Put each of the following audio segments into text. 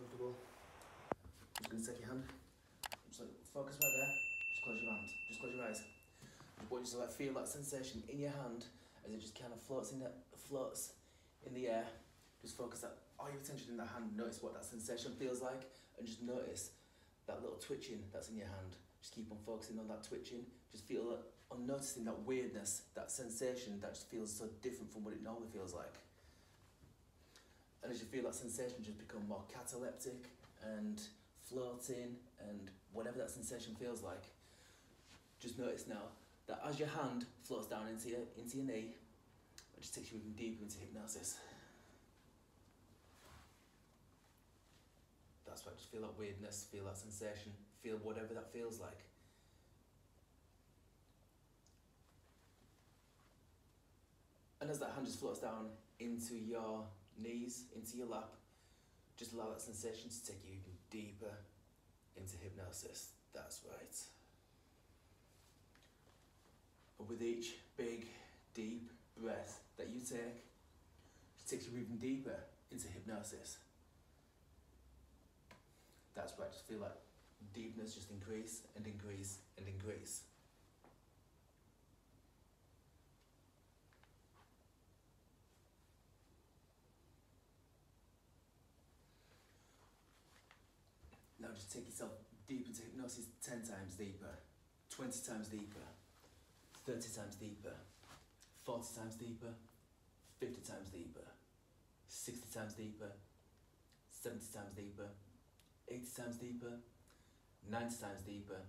Comfortable. I'm just gonna take your hand. Just focus right there. Just close your hand. Just close your eyes. Just want you to like feel that sensation in your hand as it just kind of floats in the floats in the air. Just focus that all your attention in that hand. Notice what that sensation feels like, and just notice that little twitching that's in your hand. Just keep on focusing on that twitching. Just feel on noticing that weirdness, that sensation that just feels so different from what it normally feels like. And as you feel that sensation just become more cataleptic and floating and whatever that sensation feels like, just notice now that as your hand floats down into your, into your knee, it just takes you even deeper into hypnosis. That's right, just feel that weirdness, feel that sensation, feel whatever that feels like. And as that hand just floats down into your knees, into your lap, just allow that sensation to take you even deeper into hypnosis. That's right. And with each big, deep breath that you take, it takes you even deeper into hypnosis. That's right, just feel that deepness just increase and increase and increase. Now just take yourself deep into hypnosis 10 times deeper, 20 times deeper, 30 times deeper, 40 times deeper, 50 times deeper, 60 times deeper, 70 times deeper, 80 times deeper, 90 times deeper,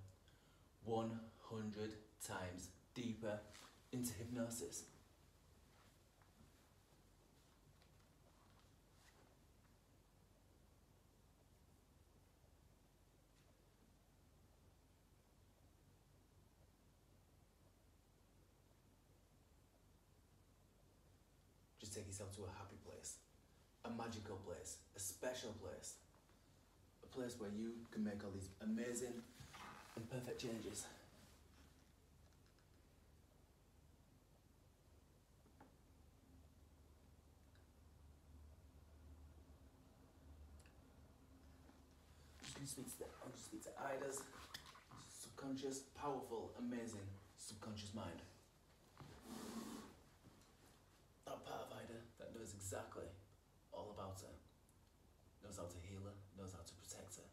100 times deeper into hypnosis. Just take yourself to a happy place, a magical place, a special place, a place where you can make all these amazing and perfect changes. I'm just speak to the, I'm just speak to Ida's subconscious, powerful, amazing subconscious mind. That part of Ida that knows exactly all about her, knows how to heal her, knows how to protect her.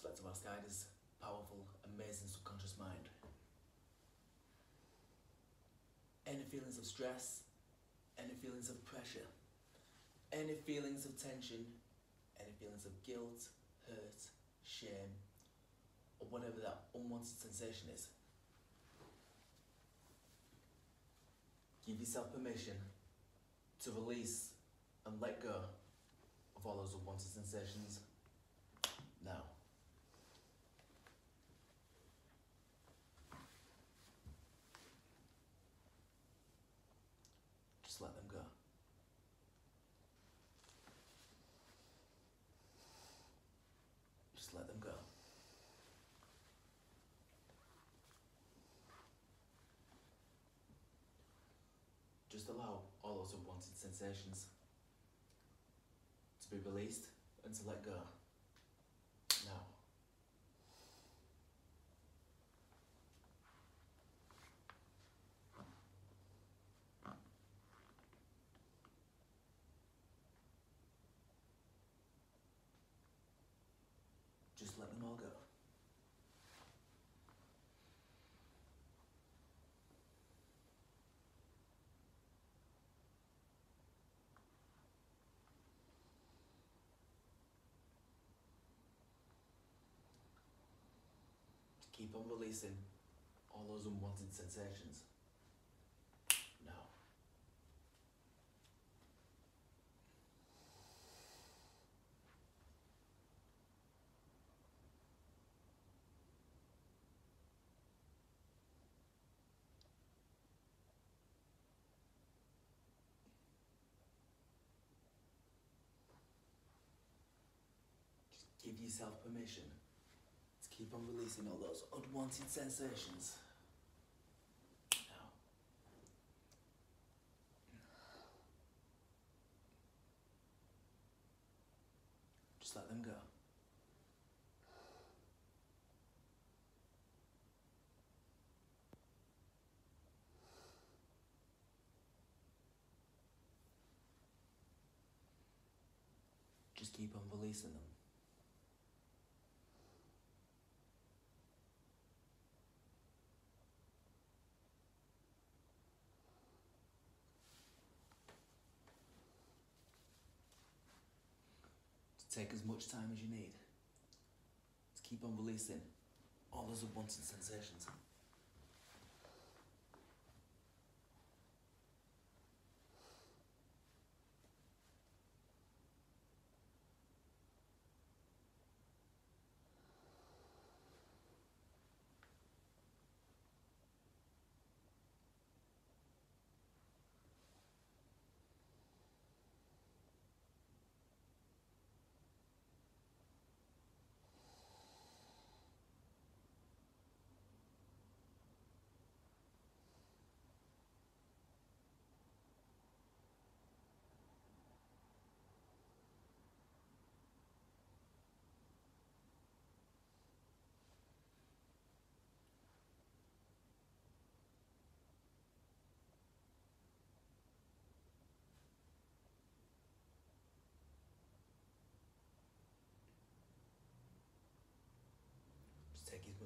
Just like to ask Ida's powerful, amazing subconscious mind. Any feelings of stress, any feelings of pressure, any feelings of tension, any feelings of guilt, hurt, shame, or whatever that unwanted sensation is. Give yourself permission to release and let go of all those unwanted sensations now. Just let them go. Just let them go. Just allow all those unwanted sensations to be released and to let go. Now. Just let them all go. Keep on releasing all those unwanted sensations. Now. Just give yourself permission keep on releasing all those unwanted sensations. Just let them go. Just keep on releasing them. Take as much time as you need to keep on releasing all those unwanted sensations.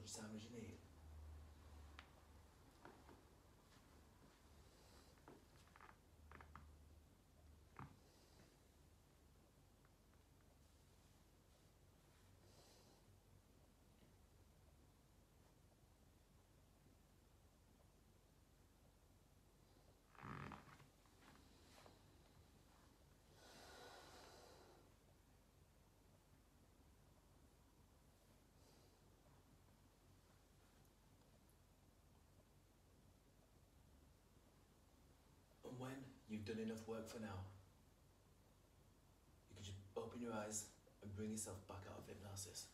Just you've done enough work for now, you can just open your eyes and bring yourself back out of hypnosis.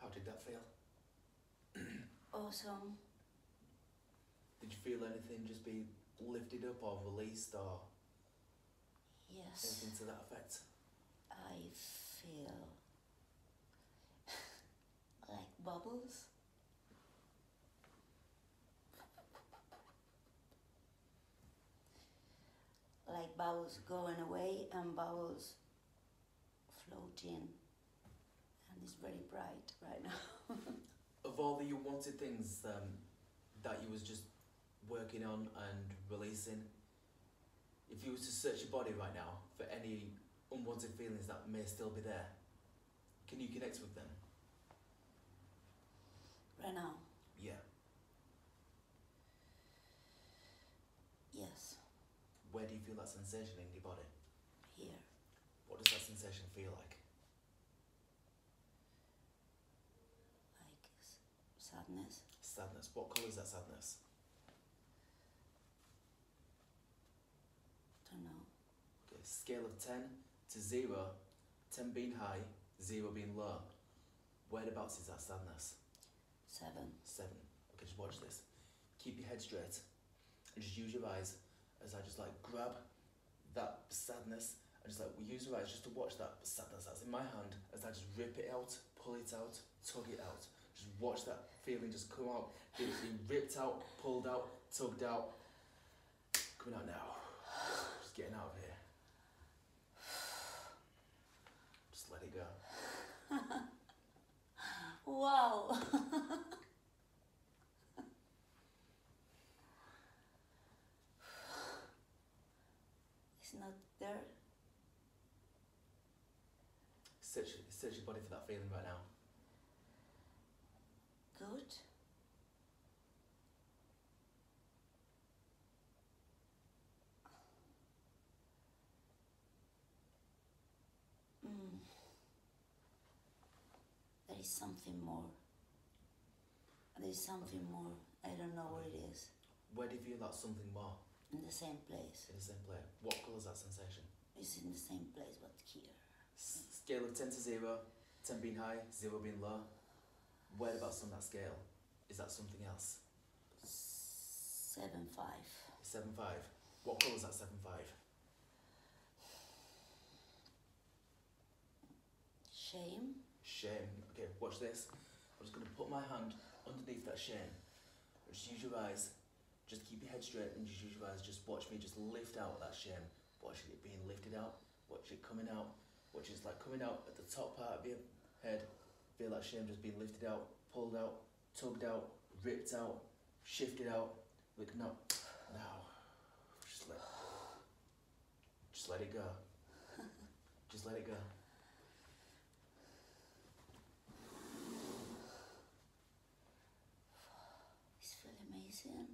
How did that feel? Awesome. Did you feel anything just be lifted up or released or Yes, anything to that effect? I feel like bubbles. Like bubbles going away and bubbles floating. It's very bright right now. Of all the unwanted things um, that you was just working on and releasing, if you was to search your body right now for any unwanted feelings that may still be there, can you connect with them? right now, Yeah. yes, Where do you feel that sensation in your body? here. What does that sensation feel? Like s- sadness. Sadness. What colour is that sadness? Don't know. Okay, scale of 10 to 0, 10 being high, 0 being low. Whereabouts is that sadness? Seven. 7. Okay, just watch this. Keep your head straight and just use your eyes as I just like grab that sadness and just like we use your eyes just to watch that sadness that's in my hand as I just rip it out, pull it out, tug it out. Just watch that feeling just come out, being ripped out, pulled out, tugged out, coming out now. Just getting out of here. Just let it go. Wow. it's not there. Search, search your body for that feeling right now. Good. Mm. There is something more. There is something more I don't know where it is. Where do you feel that something more? In the same place. In the same place. What colour is that sensation? It's in the same place, but here. S- scale of 10 to 0, 10 being high, 0 being low. Whereabouts on that scale? Is that something else? Seven five. 7 5. What colour is that 7 5? Shame. Shame. Okay, watch this. I'm just going to put my hand underneath that shame. Just use your eyes. Just keep your head straight and just use your eyes. Just watch me just lift out that shame. Watch it being lifted out. Watch it coming out. Watch it like coming out at the top part of your head. Feel that shame just being lifted out, pulled out, tugged out, ripped out, shifted out. Look now. Now. Just let just let it go. Just let it go. It's feel amazing.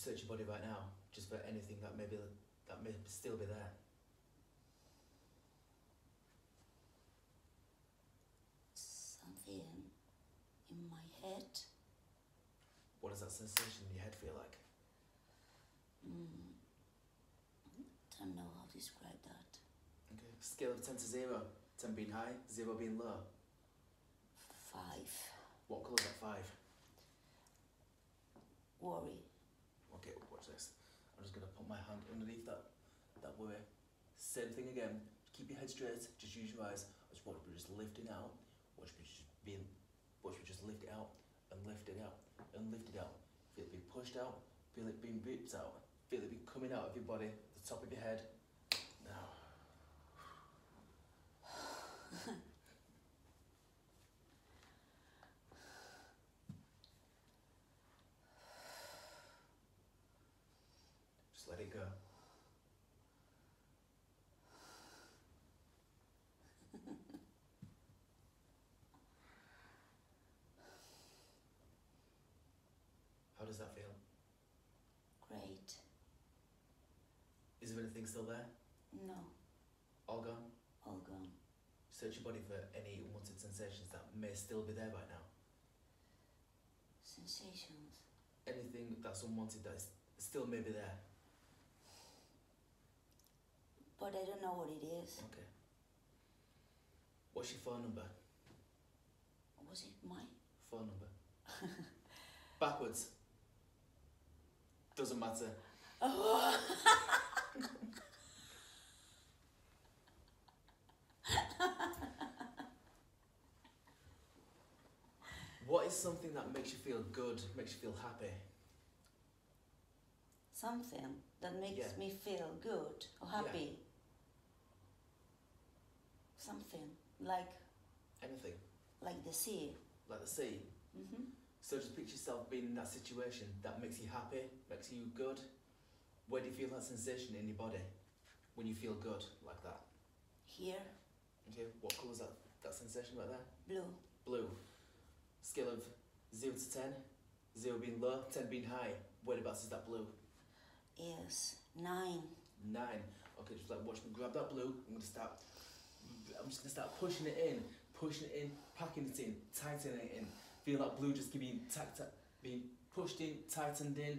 Just search your body right now, just for anything that maybe that may still be there. Something in my head. What does that sensation in your head feel like? Mm. Don't know how to describe that. Okay. Scale of ten to zero. Ten being high, zero being low. Five. What colour is that five? Worry. I'm just gonna put my hand underneath that that worry. Same thing again. Keep your head straight. Just use your eyes. Just watch me just lifting out. Watch me just being. Watch me just lift it out and lift it out and lift it out. Feel it being pushed out. Feel it being ripped out. Feel it being coming out of your body, the top of your head. Now. Just let it go. How does that feel? Great. Is there anything still there? No. All gone? All gone. Search your body for any unwanted sensations that may still be there right now. Sensations. Anything that's unwanted that still may be there. But I don't know what it is. Okay. What's your phone number? Was it my? Phone number. Backwards. Doesn't matter. Oh. what is something that makes you feel good, makes you feel happy? Something that makes Yeah. me feel good or Yeah. happy. Something like Anything. like the sea. Like the sea. hmm So just picture yourself being in that situation that makes you happy, makes you good. Where do you feel that sensation in your body when you feel good like that? Here, Okay, what colour is that, that sensation right there? blue. Blue. Scale of 0 to 10, 0 being low, 10 being high. Whereabouts is that blue? is nine. 9. Okay, just like watch me grab that blue. I'm gonna start, I'm just gonna start pushing it in, pushing it in, packing it in, tightening it in. Feel that blue just being, tack, tack, being pushed in, tightened in.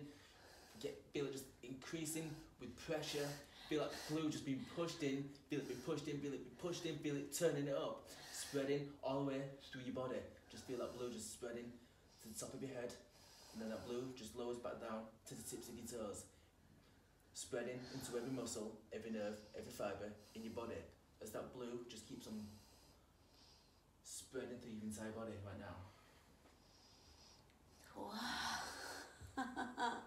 Get, feel it just increasing with pressure. Feel like blue just being pushed in, feel it being pushed in, feel it being pushed in, feel it turning it up, spreading all the way through your body. Just feel that blue just spreading to the top of your head, and then that blue just lowers back down to the tips of your toes, spreading into every muscle, every nerve, every fibre in your body. As that blue just keeps on spreading through your entire body right now. Wow.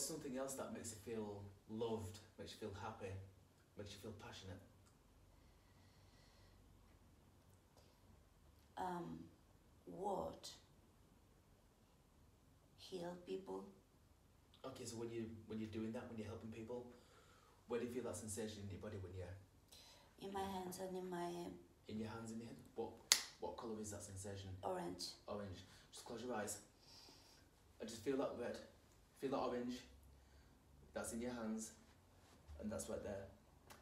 Something else that makes you feel loved, makes you feel happy, makes you feel passionate? Um, what? Heal people. Okay, so when you when you're doing that, when you're helping people, Where do you feel that sensation in your body when you're In my hands and in my in your hands? In your hand? What what colour is that sensation? orange. Orange. Just close your eyes. And just feel that red. Feel that orange. That's in your hands. And that's right there.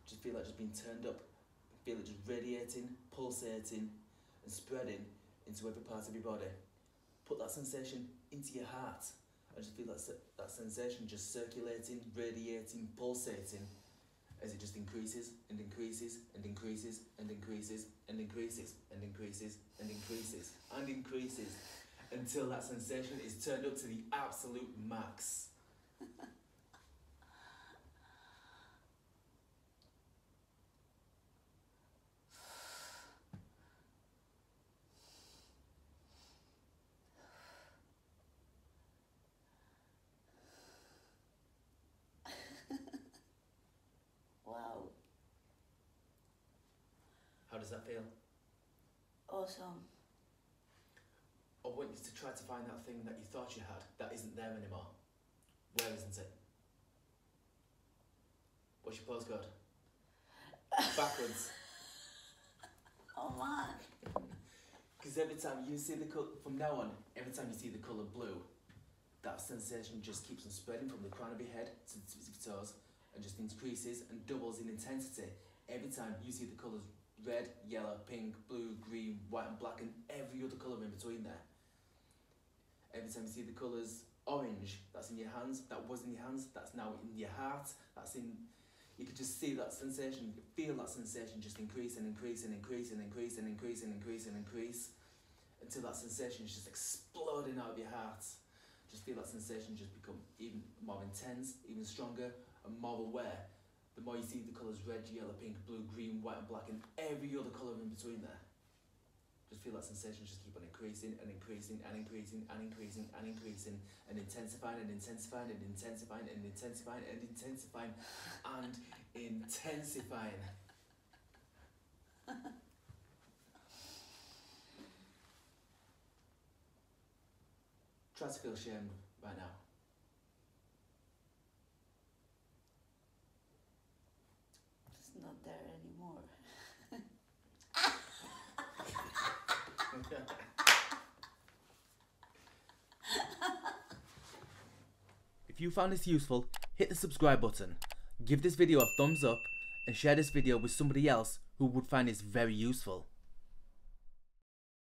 Just feel that just being turned up. Feel it just radiating, pulsating, and spreading into every part of your body. Put that sensation into your heart. And just feel that, that sensation just circulating, radiating, pulsating as it just increases and increases and increases and increases and increases and increases and increases and increases until that sensation is turned up to the absolute max. Wow, How does that feel? awesome. I want you to try to find that thing that you thought you had that isn't there anymore. Where isn't it? What's your postcode? Backwards. Oh man. Because every time you see the colour, from now on, every time you see the colour blue, that sensation just keeps on spreading from the crown of your head to the tips of your toes and just increases and doubles in intensity every time you see the colours red, yellow, pink, blue, green, white, and black, and every other colour in between there. Every time you see the colours orange, that's in your hands, that was in your hands, that's now in your heart, that's in. You could just see that sensation, you feel that sensation just increase and increase and increase and increase and increase and increase and increase until that sensation is just exploding out of your heart. Just feel that sensation just become even more intense, even stronger, and more aware. The more you see the colours red, yellow, pink, blue, green, white, and black, and every other colour in between there. Just feel that sensation just keep on increasing and increasing and increasing and increasing and increasing and intensifying and intensifying and intensifying and intensifying and intensifying and intensifying. Try to feel shame right now. It's not there anymore. If you found this useful, hit the subscribe button, give this video a thumbs up, and share this video with somebody else who would find this very useful.